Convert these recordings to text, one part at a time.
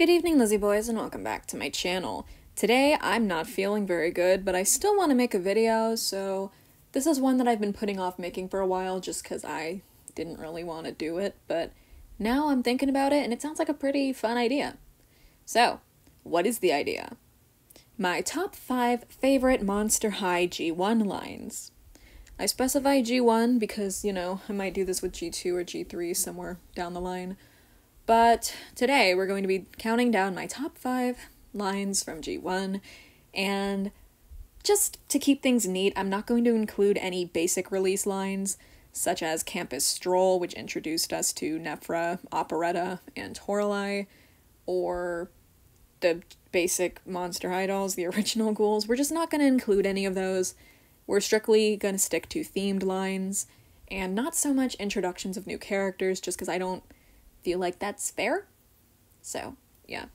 Good evening, Lizzie boys, and welcome back to my channel. Today, I'm not feeling very good, but I still want to make a video, so this is one that I've been putting off making for a while just because I didn't really want to do it, but now I'm thinking about it, and it sounds like a pretty fun idea. So, what is the idea? My top 5 favorite Monster High G1 lines. I specify G1 because, you know, I might do this with G2 or G3 somewhere down the line. But today we're going to be counting down my top five lines from G1, and just to keep things neat, I'm not going to include any basic release lines, such as Campus Stroll, which introduced us to Nefera, Operetta, and Toralei, or the basic Monster High dolls, the original ghouls. We're just not going to include any of those. We're strictly going to stick to themed lines, and not so much introductions of new characters, just because I don't feel like that's fair. So, yeah.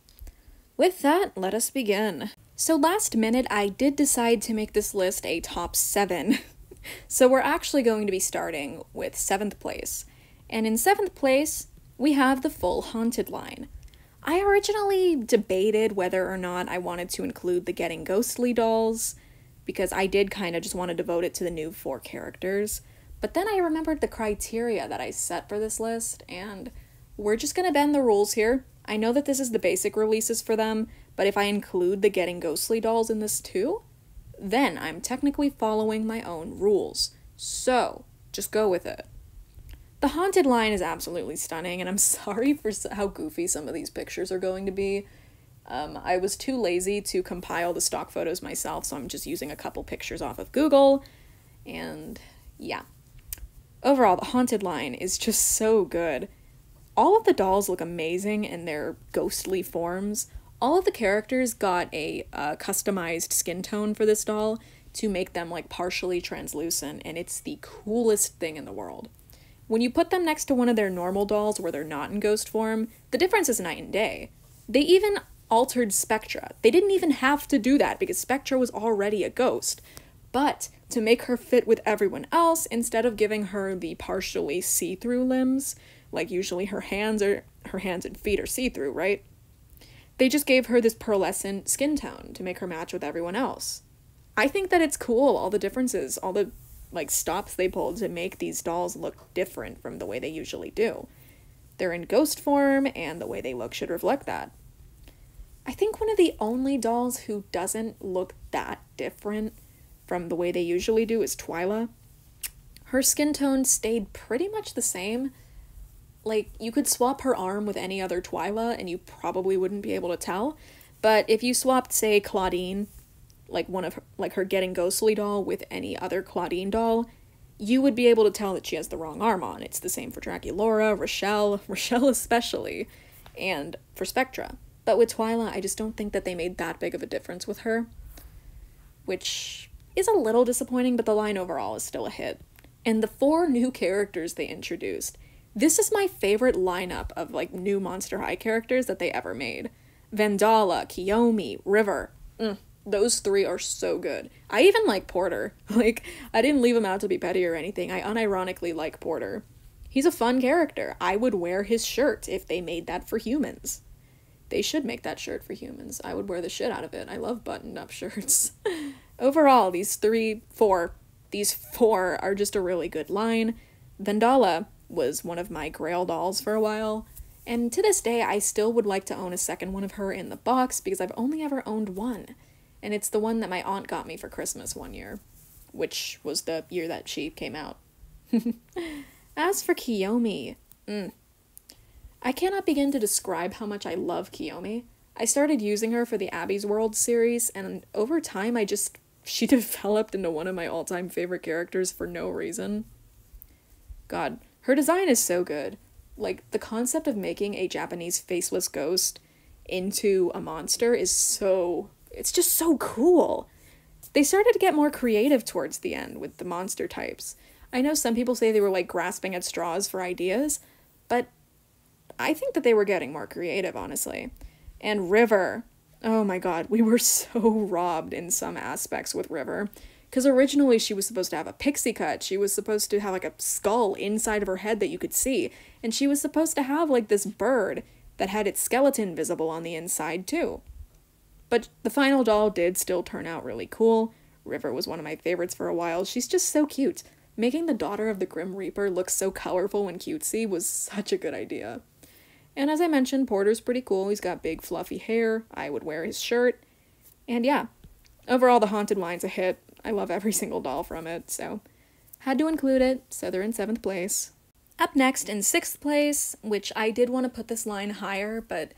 With that, let us begin. So, last minute, I did decide to make this list a top seven. so, we're actually going to be starting with seventh place. And in seventh place, we have the full Haunted line. I originally debated whether or not I wanted to include the Getting Ghostly dolls, because I did kind of just want to devote it to the new four characters. But then I remembered the criteria that I set for this list, and we're just gonna bend the rules here. I know that this is the basic releases for them, but if I include the Getting Ghostly dolls in this too, then I'm technically following my own rules. So, just go with it. The Haunted line is absolutely stunning, and I'm sorry for how goofy some of these pictures are going to be. Um, I was too lazy to compile the stock photos myself, so I'm just using a couple pictures off of Google, and yeah. Overall, the Haunted line is just so good all of the dolls look amazing in their ghostly forms. All of the characters got a uh, customized skin tone for this doll to make them like partially translucent, and it's the coolest thing in the world. When you put them next to one of their normal dolls where they're not in ghost form, the difference is night and day. They even altered Spectra. They didn't even have to do that because Spectra was already a ghost. But to make her fit with everyone else, instead of giving her the partially see through limbs, like usually her hands are her hands and feet are see-through, right? They just gave her this pearlescent skin tone to make her match with everyone else. I think that it's cool, all the differences, all the like stops they pulled to make these dolls look different from the way they usually do. They're in ghost form, and the way they look should reflect that. I think one of the only dolls who doesn't look that different from the way they usually do is Twyla. Her skin tone stayed pretty much the same, like, you could swap her arm with any other Twyla and you probably wouldn't be able to tell. But if you swapped, say, Clawdeen, like one of her, like her Getting Ghostly doll with any other Clawdeen doll, you would be able to tell that she has the wrong arm on. It's the same for Draculaura, Rochelle, Rochelle especially, and for Spectra. But with Twyla, I just don't think that they made that big of a difference with her. Which is a little disappointing, but the line overall is still a hit. And the four new characters they introduced this is my favorite lineup of like new Monster High characters that they ever made. Vandala, Kiyomi, River. Mm, those three are so good. I even like Porter. Like, I didn't leave him out to be petty or anything. I unironically like Porter. He's a fun character. I would wear his shirt if they made that for humans. They should make that shirt for humans. I would wear the shit out of it. I love buttoned up shirts. Overall, these three, four, these four are just a really good line. Vandala, was one of my grail dolls for a while. And to this day, I still would like to own a second one of her in the box because I've only ever owned one. And it's the one that my aunt got me for Christmas one year, which was the year that she came out. As for Kiyomi, mm, I cannot begin to describe how much I love Kiyomi. I started using her for the Abby's World series, and over time, I just. She developed into one of my all time favorite characters for no reason. God, her design is so good. Like, the concept of making a Japanese faceless ghost into a monster is so. It's just so cool. They started to get more creative towards the end with the monster types. I know some people say they were like grasping at straws for ideas, but I think that they were getting more creative, honestly. And River, oh my god, we were so robbed in some aspects with River. Because originally she was supposed to have a pixie cut. She was supposed to have like a skull inside of her head that you could see. And she was supposed to have like this bird that had its skeleton visible on the inside, too. But the final doll did still turn out really cool. River was one of my favorites for a while. She's just so cute. Making the daughter of the Grim Reaper look so colorful and cutesy was such a good idea. And as I mentioned, Porter's pretty cool. He's got big fluffy hair. I would wear his shirt. And yeah, overall, the Haunted Line's a hit. I love every single doll from it, so had to include it, so they're in seventh place. Up next, in sixth place, which I did want to put this line higher, but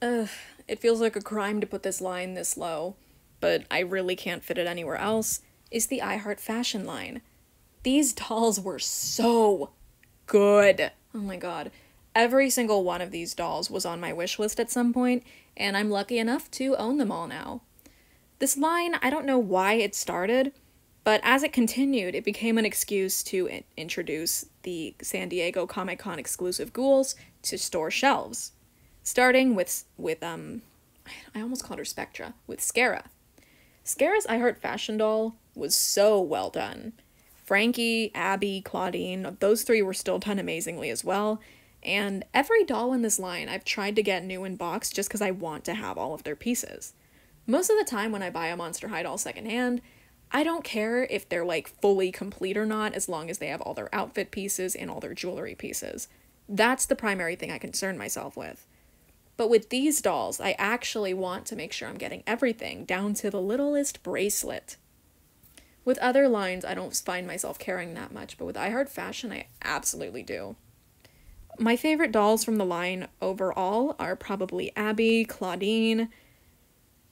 ugh, it feels like a crime to put this line this low, but I really can't fit it anywhere else, is the I Heart Fashion line. These dolls were so good. Oh my god. Every single one of these dolls was on my wish list at some point, and I'm lucky enough to own them all now. This line, I don't know why it started, but as it continued, it became an excuse to introduce the San Diego Comic Con exclusive ghouls to store shelves. Starting with with um I almost called her Spectra, with Scarah. Scarah's I Heart Fashion doll was so well done. Frankie, Abbey, Clawdeen, those three were still done amazingly as well. And every doll in this line I've tried to get new in box just because I want to have all of their pieces. Most of the time when I buy a Monster High doll secondhand, I don't care if they're like fully complete or not as long as they have all their outfit pieces and all their jewelry pieces. That's the primary thing I concern myself with. But with these dolls, I actually want to make sure I'm getting everything, down to the littlest bracelet. With other lines, I don't find myself caring that much, but with I Heart Fashion, I absolutely do. My favorite dolls from the line overall are probably Abbey, Clawdeen,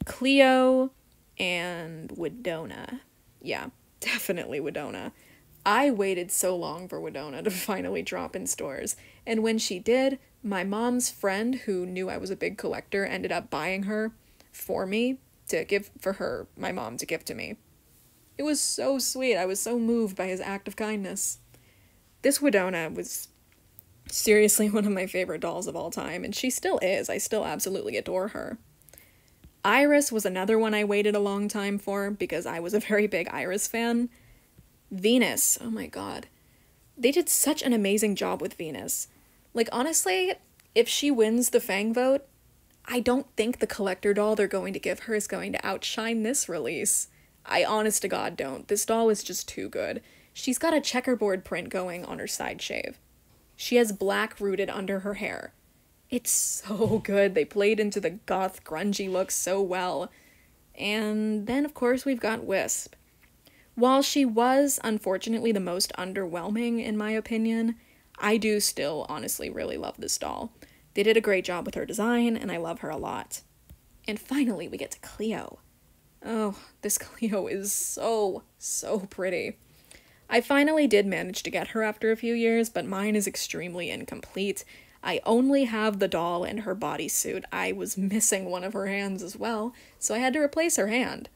Cleo, and Wydowna. Yeah, definitely Wydowna. I waited so long for Wydowna to finally drop in stores, and when she did, my mom's friend who knew I was a big collector ended up buying her for me to give for her, my mom to give to me. It was so sweet. I was so moved by his act of kindness. This Wydowna was seriously one of my favorite dolls of all time, and she still is. I still absolutely adore her. Iris was another one I waited a long time for because I was a very big Iris fan. Venus, oh my god. They did such an amazing job with Venus. Like, honestly, if she wins the Fang vote, I don't think the collector doll they're going to give her is going to outshine this release. I honest to God don't. This doll is just too good. She's got a checkerboard print going on her side shave. She has black rooted under her hair. It's so good. They played into the goth, grungy look so well. And then, of course, we've got Wisp. While she was, unfortunately, the most underwhelming, in my opinion, I do still honestly really love this doll. They did a great job with her design, and I love her a lot. And finally, we get to Cleo. Oh, this Cleo is so, so pretty. I finally did manage to get her after a few years, but mine is extremely incomplete. I only have the doll and her bodysuit. I was missing one of her hands as well, so I had to replace her hand.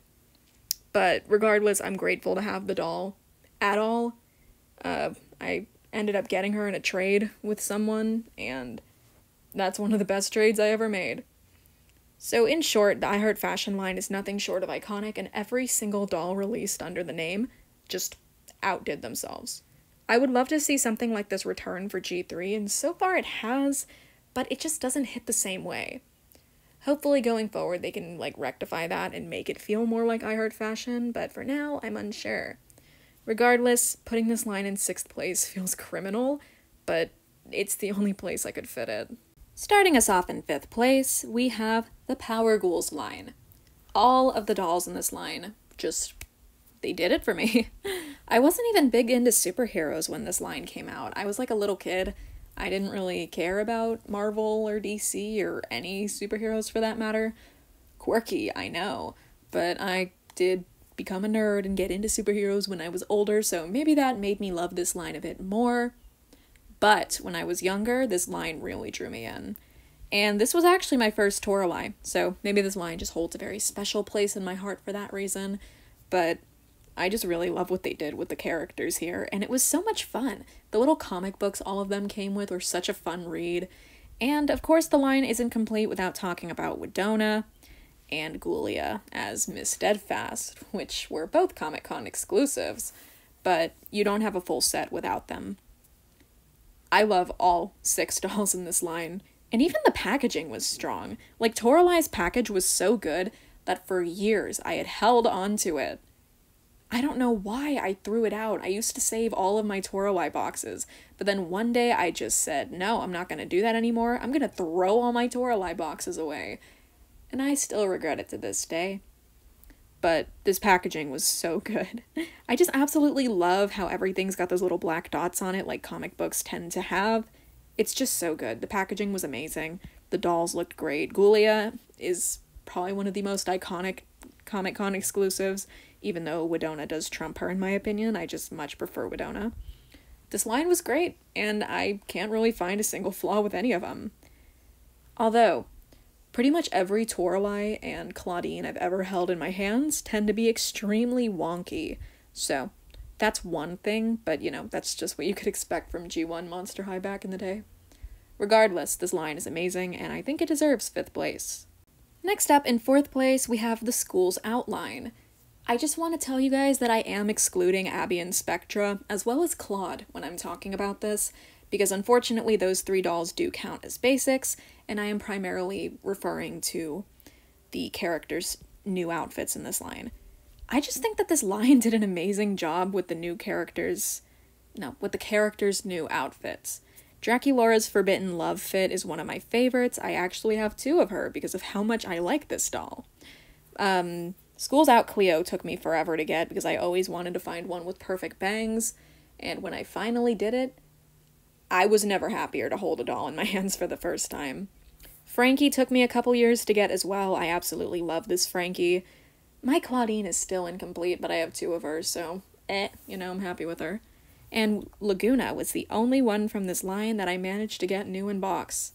But regardless, I'm grateful to have the doll at all. Uh, I ended up getting her in a trade with someone, and that's one of the best trades I ever made. So, in short, the I Heart fashion line is nothing short of iconic, and every single doll released under the name just outdid themselves. I would love to see something like this return for G3, and so far it has, but it just doesn't hit the same way. Hopefully, going forward, they can like rectify that and make it feel more like I Heart Fashion, but for now, I'm unsure. Regardless, putting this line in sixth place feels criminal, but it's the only place I could fit it. Starting us off in fifth place, we have the Power Ghouls line. All of the dolls in this line just they did it for me. I wasn't even big into superheroes when this line came out. I was like a little kid. I didn't really care about Marvel or DC or any superheroes for that matter. Quirky, I know, but I did become a nerd and get into superheroes when I was older, so maybe that made me love this line a bit more. But when I was younger, this line really drew me in. And this was actually my first Toralei, so maybe this line just holds a very special place in my heart for that reason. But I just really love what they did with the characters here, and it was so much fun. The little comic books all of them came with were such a fun read. And of course, the line isn't complete without talking about Wydowna and Ghoulia as Miss Steadfast, which were both Comic Con exclusives, but you don't have a full set without them. I love all six dolls in this line. And even the packaging was strong. Like, Toralei's package was so good that for years I had held onto it. I don't know why I threw it out. I used to save all of my Toralei boxes, but then one day I just said, no, I'm not going to do that anymore. I'm going to throw all my Toralei boxes away. And I still regret it to this day. But this packaging was so good. I just absolutely love how everything's got those little black dots on it, like comic books tend to have. It's just so good. The packaging was amazing. The dolls looked great. Ghoulia is probably one of the most iconic Comic Con exclusives, even though Wydowna does trump her in my opinion. I just much prefer Wydowna. This line was great, and I can't really find a single flaw with any of them. Although, pretty much every Toralei and Clawdeen I've ever held in my hands tend to be extremely wonky. So, that's one thing, but you know, that's just what you could expect from G1 Monster High back in the day. Regardless, this line is amazing, and I think it deserves fifth place. Next up, in fourth place, we have the school's outline. I just want to tell you guys that I am excluding Abbey and Spectra, as well as Clawd, when I'm talking about this, because unfortunately those three dolls do count as basics, and I am primarily referring to the characters' new outfits in this line. I just think that this line did an amazing job with the new characters. No, with the characters' new outfits. Draculaura's Forbidden Love fit is one of my favorites. I actually have two of her because of how much I like this doll. Um, School's Out Cleo took me forever to get because I always wanted to find one with perfect bangs, and when I finally did it, I was never happier to hold a doll in my hands for the first time. Frankie took me a couple years to get as well. I absolutely love this Frankie. My Clawdeen is still incomplete, but I have two of her, so eh, you know, I'm happy with her. And Laguna was the only one from this line that I managed to get new in box.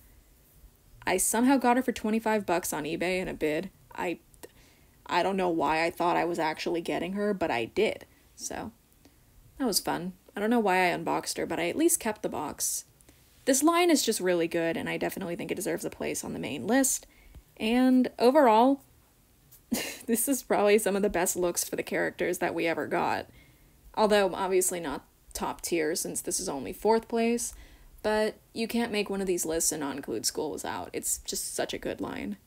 I somehow got her for 25 bucks on eBay in a bid. I I don't know why I thought I was actually getting her, but I did. So, that was fun. I don't know why I unboxed her, but I at least kept the box. This line is just really good, and I definitely think it deserves a place on the main list. And overall, this is probably some of the best looks for the characters that we ever got. Although, obviously, not top tier since this is only fourth place, but you can't make one of these lists and not include School Was Out. It's just such a good line.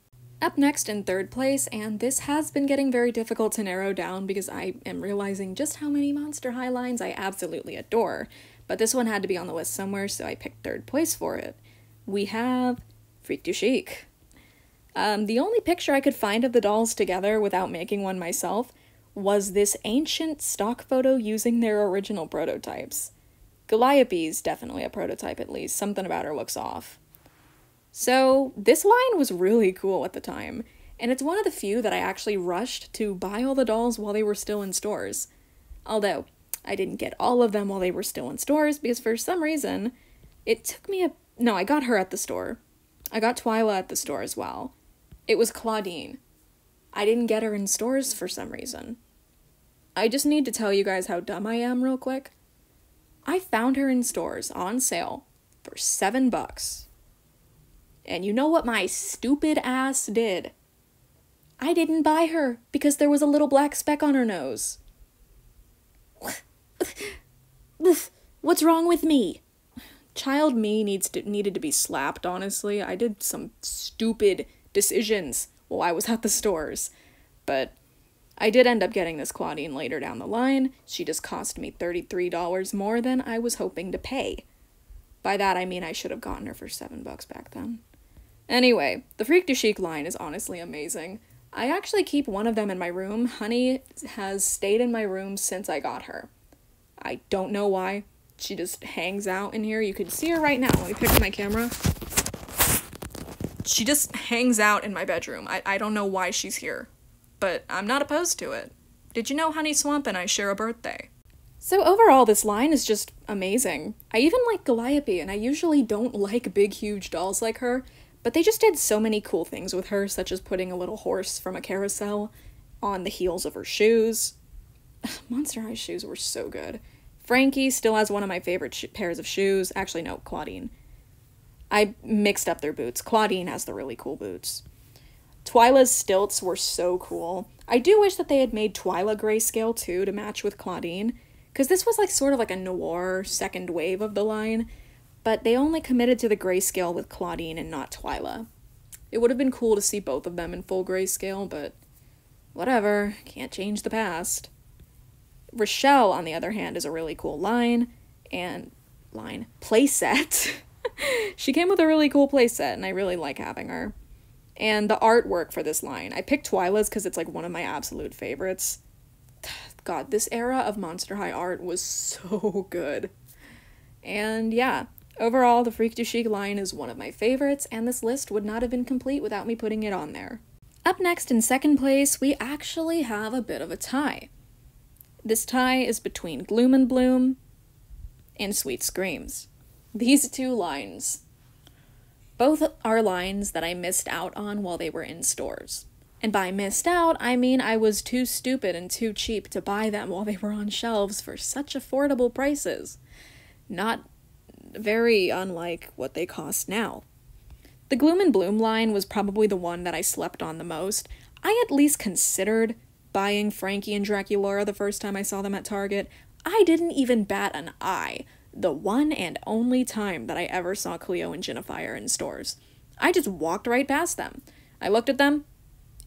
Up next in third place, and this has been getting very difficult to narrow down because I am realizing just how many Monster High lines I absolutely adore, but this one had to be on the list somewhere, so I picked third place for it. We have Freak du Chic. Um, the only picture I could find of the dolls together without making one myself was this ancient stock photo using their original prototypes. Gooliope's definitely a prototype at least, something about her looks off. So, this line was really cool at the time, and it's one of the few that I actually rushed to buy all the dolls while they were still in stores. Although, I didn't get all of them while they were still in stores because for some reason, it took me a. No, I got her at the store. I got Twyla at the store as well. It was Clawdeen. I didn't get her in stores for some reason. I just need to tell you guys how dumb I am real quick. I found her in stores on sale for seven bucks. And you know what my stupid ass did? I didn't buy her because there was a little black speck on her nose. What's wrong with me? Child me needs to needed to be slapped, honestly. I did some stupid decisions while I was at the stores. But I did end up getting this Clawdeen later down the line. She just cost me $33 more than I was hoping to pay. By that I mean I should have gotten her for 7 bucks back then. Anyway, the Freak du Chic line is honestly amazing. I actually keep one of them in my room. Honey has stayed in my room since I got her. I don't know why. She just hangs out in here. You can see her right now. Let me pick up my camera. She just hangs out in my bedroom. I, I don't know why she's here, but I'm not opposed to it. Did you know Honey Swamp and I share a birthday? So overall, this line is just amazing. I even like Gooliope, and I usually don't like big, huge dolls like her, but they just did so many cool things with her, such as putting a little horse from a carousel on the heels of her shoes. Monster High shoes were so good. Frankie still has one of my favorite sh- pairs of shoes. Actually, no, Clawdeen. I mixed up their boots. Clawdeen has the really cool boots. Twyla's stilts were so cool. I do wish that they had made Twyla grayscale too to match with Clawdeen, because this was like sort of like a noir second wave of the line, but they only committed to the grayscale with Clawdeen and not Twyla. It would have been cool to see both of them in full grayscale, but whatever, can't change the past. Rochelle, on the other hand, is a really cool line and line playset. she came with a really cool playset, and I really like having her. And the artwork for this line, I picked Twyla's because it's like one of my absolute favorites. God, this era of Monster High art was so good. And yeah, overall, the Freak du Chic line is one of my favorites, and this list would not have been complete without me putting it on there. Up next in second place, we actually have a bit of a tie. This tie is between Gloom and Bloom and Sweet Screams. These two lines. Both are lines that I missed out on while they were in stores. And by missed out, I mean I was too stupid and too cheap to buy them while they were on shelves for such affordable prices. Not very unlike what they cost now. The Gloom and Bloom line was probably the one that I slept on the most. I at least considered buying Frankie and Draculaura the first time I saw them at Target, I didn't even bat an eye. The one and only time that I ever saw Cleo and Jinafire in stores. I just walked right past them. I looked at them,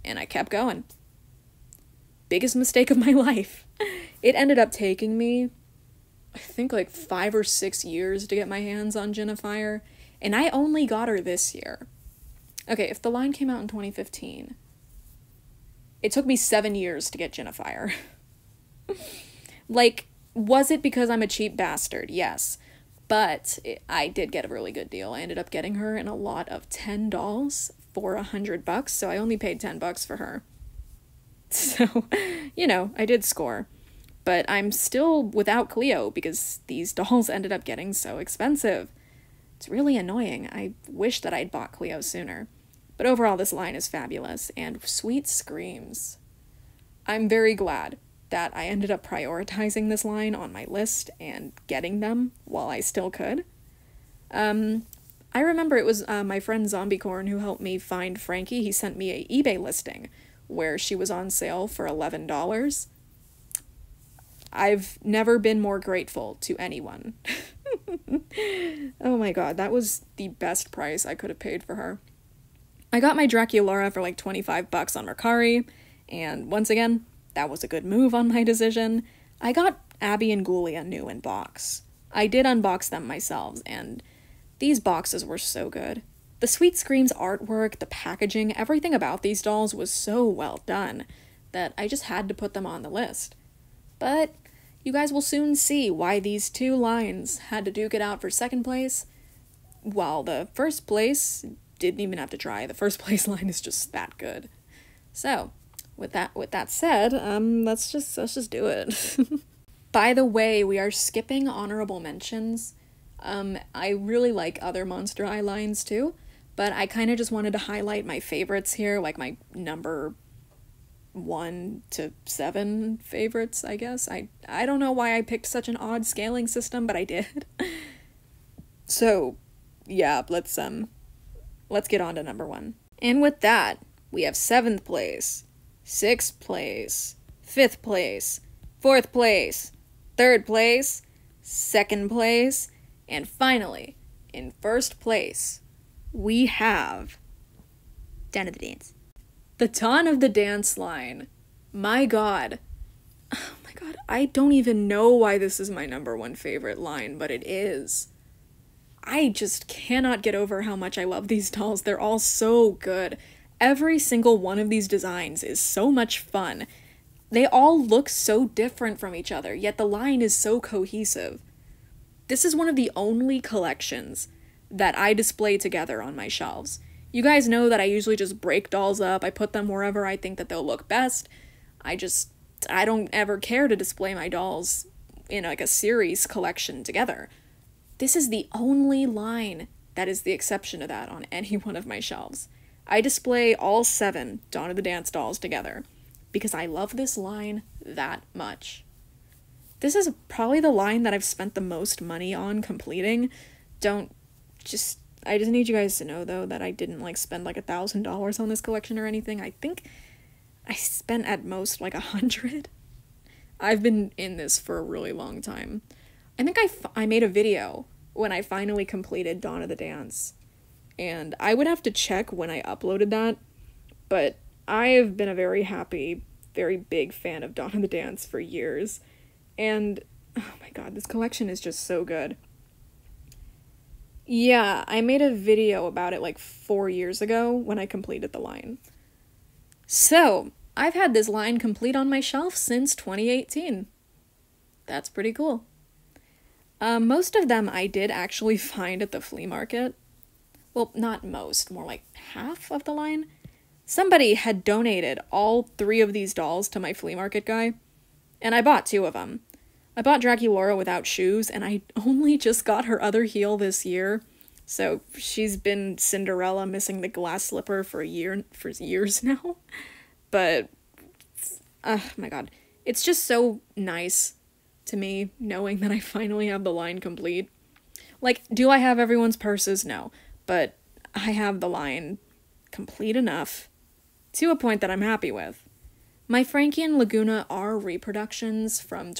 and I kept going. Biggest mistake of my life. It ended up taking me, I think, like five or six years to get my hands on Jinafire, and I only got her this year. Okay, if the line came out in 2015, it took me seven years to get Jinafire. like, was it because I'm a cheap bastard? Yes. But it, I did get a really good deal. I ended up getting her in a lot of 10 dolls for a hundred bucks, so I only paid 10 bucks for her. So, you know, I did score. But I'm still without Cleo because these dolls ended up getting so expensive. It's really annoying. I wish that I'd bought Cleo sooner. But overall, this line is fabulous and sweet screams. I'm very glad that I ended up prioritizing this line on my list and getting them while I still could. Um, I remember it was uh, my friend Zombiecorn who helped me find Frankie. He sent me a eBay listing where she was on sale for $11. I've never been more grateful to anyone. oh my god, that was the best price I could have paid for her. I got my Draculaura for like 25 bucks on Mercari, and once again, that was a good move on my decision. I got Abbey and Ghoulia new in box. I did unbox them myself, and these boxes were so good. The Sweet Screams artwork, the packaging, everything about these dolls was so well done that I just had to put them on the list. But you guys will soon see why these two lines had to duke it out for second place, while the first place didn't even have to try. The first place line is just that good. So, with that with that said, um let's just let's just do it. By the way, we are skipping honorable mentions. Um I really like other Monster High lines too, but I kind of just wanted to highlight my favorites here, like my number 1 to 7 favorites, I guess. I I don't know why I picked such an odd scaling system, but I did. so, yeah, let's um let's get on to number one. And with that, we have seventh place, sixth place, fifth place, fourth place, third place, second place, and finally, in first place, we have Dawn of the Dance. The Dawn of the Dance line. My god. Oh my god, I don't even know why this is my number one favorite line, but it is. I just cannot get over how much I love these dolls. They're all so good. Every single one of these designs is so much fun. They all look so different from each other, yet the line is so cohesive. This is one of the only collections that I display together on my shelves. You guys know that I usually just break dolls up, I put them wherever I think that they'll look best. I just I don't ever care to display my dolls in like a series collection together. This is the only line that is the exception to that on any one of my shelves. I display all seven Dawn of the Dance dolls together because I love this line that much. This is probably the line that I've spent the most money on completing. Don't just I just need you guys to know though that I didn't like spend like a thousand dollars on this collection or anything. I think I spent at most like a hundred. I've been in this for a really long time. I think I, I made a video when I finally completed Dawn of the Dance. And I would have to check when I uploaded that, but I have been a very happy, very big fan of Dawn of the Dance for years. And oh my god, this collection is just so good. Yeah, I made a video about it like four years ago when I completed the line. So, I've had this line complete on my shelf since 2018. That's pretty cool. Um, most of them I did actually find at the flea market. Well, not most, more like half of the line. Somebody had donated all three of these dolls to my flea market guy, and I bought two of them. I bought Draculaura without shoes, and I only just got her other heel this year. So she's been Cinderella missing the glass slipper for a year for years now. But oh my god. It's just so nice to me knowing that I finally have the line complete. Like, do I have everyone's purses? No. But I have the line complete enough to a point that I'm happy with. My Frankie and Laguna are reproductions from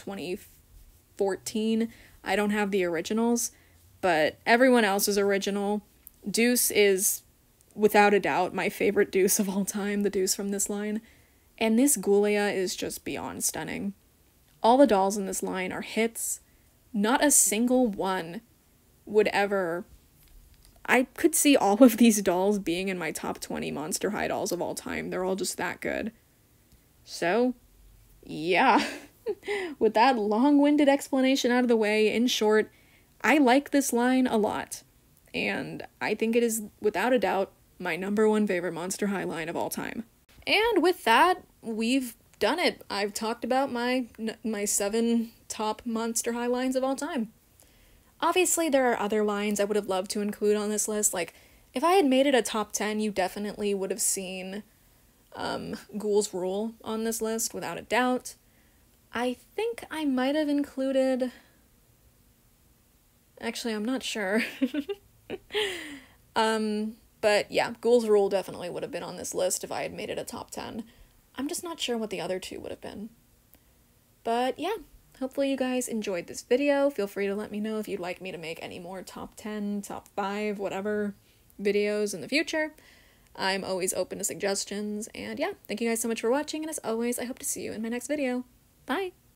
2014. I don't have the originals, but everyone else is original. Deuce is, without a doubt, my favorite Deuce of all time, the Deuce from this line. And this Ghoulia is just beyond stunning. All the dolls in this line are hits. Not a single one would ever. I could see all of these dolls being in my top 20 Monster High dolls of all time. They're all just that good. So, yeah. With that long winded explanation out of the way, in short, I like this line a lot. And I think it is, without a doubt, my number one favorite Monster High line of all time. And with that, we've done it. I've talked about my my seven top Monster High lines of all time. Obviously, there are other lines I would have loved to include on this list. Like, if I had made it a top 10, you definitely would have seen um, Ghoul's Rule on this list, without a doubt. I think I might have included. Actually, I'm not sure. um, but yeah, Ghoul's Rule definitely would have been on this list if I had made it a top 10. I'm just not sure what the other two would have been. But yeah, hopefully you guys enjoyed this video. Feel free to let me know if you'd like me to make any more top 10, top 5, whatever videos in the future. I'm always open to suggestions, and yeah, thank you guys so much for watching, and as always, I hope to see you in my next video. Bye!